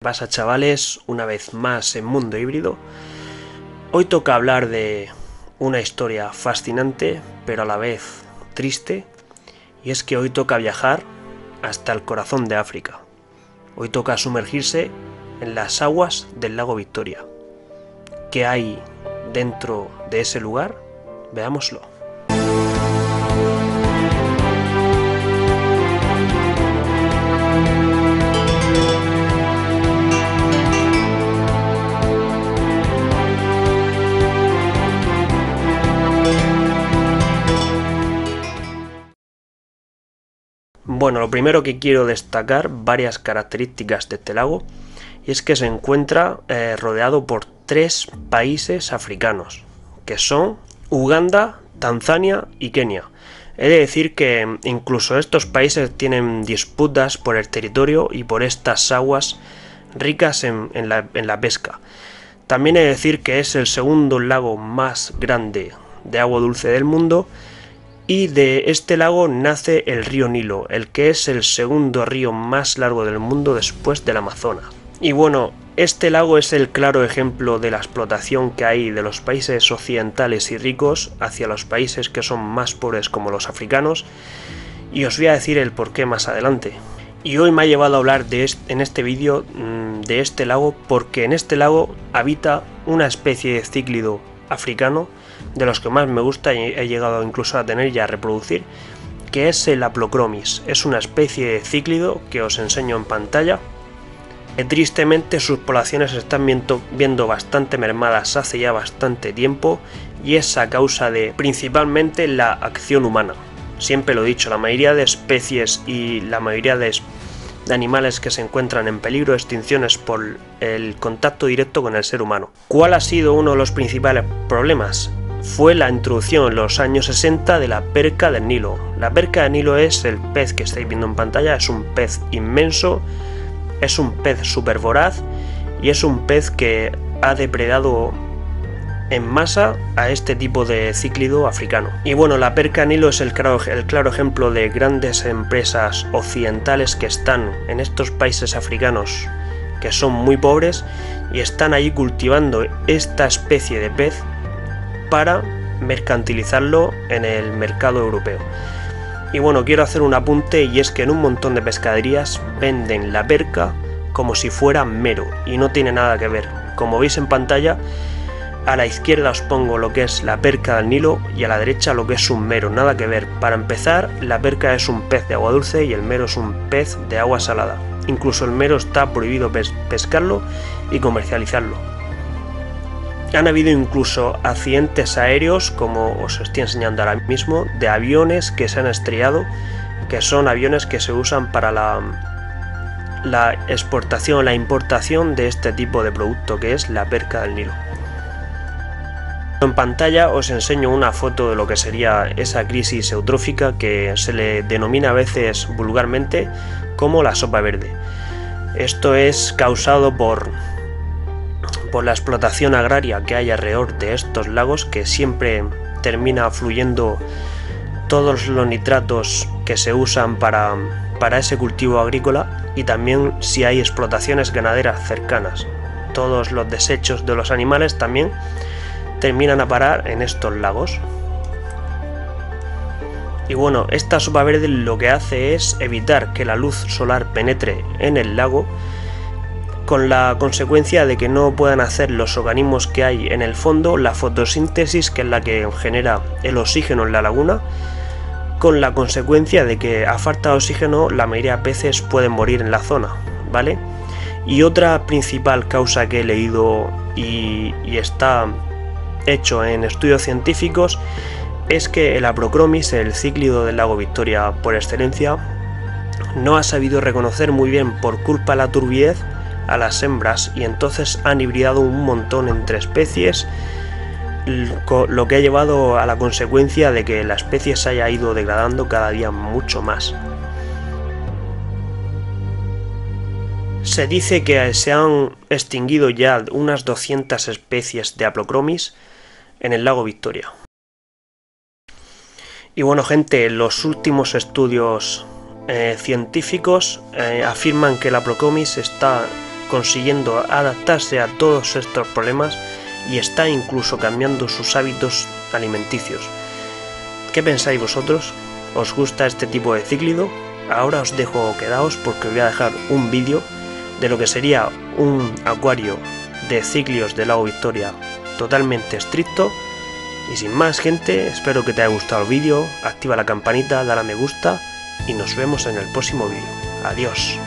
pasa chavales? Una vez más en Mundo Híbrido. Hoy toca hablar de una historia fascinante, pero a la vez triste, y es que hoy toca viajar hasta el corazón de África. Hoy toca sumergirse en las aguas del lago Victoria. ¿Qué hay dentro de ese lugar? Veámoslo. Bueno, lo primero que quiero destacar, varias características de este lago, y es que se encuentra eh, rodeado por tres países africanos, que son Uganda, Tanzania y Kenia. He de decir que incluso estos países tienen disputas por el territorio y por estas aguas ricas en, la, en la pesca. También he de decir que es el segundo lago más grande de agua dulce del mundo y de este lago nace el río Nilo, el que es el segundo río más largo del mundo después del Amazonas. Y bueno, este lago es el claro ejemplo de la explotación que hay de los países occidentales y ricos hacia los países que son más pobres como los africanos, y os voy a decir el porqué más adelante. Y hoy me ha llevado a hablar de en este vídeo mm, de este lago porque en este lago habita una especie de cíclido africano de los que más me gusta y he llegado incluso a tener y a reproducir, que es el Aplocromis. Es una especie de cíclido que os enseño en pantalla. Tristemente sus poblaciones se están viendo, viendo bastante mermadas hace ya bastante tiempo y es a causa de principalmente la acción humana. Siempre lo he dicho, la mayoría de especies y la mayoría de, de animales que se encuentran en peligro de extinción es por el contacto directo con el ser humano. ¿Cuál ha sido uno de los principales problemas? Fue la introducción en los años 60 de la perca del Nilo. La perca del Nilo es el pez que estáis viendo en pantalla, es un pez inmenso, es un pez super voraz y es un pez que ha depredado en masa a este tipo de cíclido africano. Y bueno, la perca Nilo es el claro, el claro ejemplo de grandes empresas occidentales que están en estos países africanos que son muy pobres y están allí cultivando esta especie de pez para mercantilizarlo en el mercado europeo. Y bueno, quiero hacer un apunte y es que en un montón de pescaderías venden la perca como si fuera mero y no tiene nada que ver. Como veis en pantalla, a la izquierda os pongo lo que es la perca del Nilo y a la derecha lo que es un mero, nada que ver. Para empezar, la perca es un pez de agua dulce y el mero es un pez de agua salada. Incluso el mero está prohibido pescarlo y comercializarlo. Han habido incluso accidentes aéreos, como os estoy enseñando ahora mismo, de aviones que se han estrellado, que son aviones que se usan para la, la exportación la importación de este tipo de producto que es la perca del Nilo. En pantalla os enseño una foto de lo que sería esa crisis eutrófica que se le denomina a veces vulgarmente como la sopa verde. Esto es causado por por la explotación agraria que hay alrededor de estos lagos que siempre termina fluyendo todos los nitratos que se usan para, para ese cultivo agrícola y también si hay explotaciones ganaderas cercanas. Todos los desechos de los animales también terminan a parar en estos lagos. Y bueno, esta sopa verde lo que hace es evitar que la luz solar penetre en el lago con la consecuencia de que no puedan hacer los organismos que hay en el fondo la fotosíntesis, que es la que genera el oxígeno en la laguna, con la consecuencia de que a falta de oxígeno la mayoría de peces pueden morir en la zona, ¿vale? Y otra principal causa que he leído y, y está hecho en estudios científicos es que el aprocromis, el cíclido del lago Victoria por excelencia, no ha sabido reconocer muy bien por culpa de la turbidez a las hembras y entonces han hibridado un montón entre especies, lo que ha llevado a la consecuencia de que la especie se haya ido degradando cada día mucho más. Se dice que se han extinguido ya unas 200 especies de Aplocromis en el lago Victoria. Y bueno gente, los últimos estudios eh, científicos eh, afirman que el Aplocromis está consiguiendo adaptarse a todos estos problemas y está incluso cambiando sus hábitos alimenticios. ¿Qué pensáis vosotros? ¿Os gusta este tipo de cíclido? Ahora os dejo quedaos porque os voy a dejar un vídeo de lo que sería un acuario de ciclios del lago Victoria totalmente estricto. Y sin más gente, espero que te haya gustado el vídeo, activa la campanita, dale a me gusta y nos vemos en el próximo vídeo. Adiós.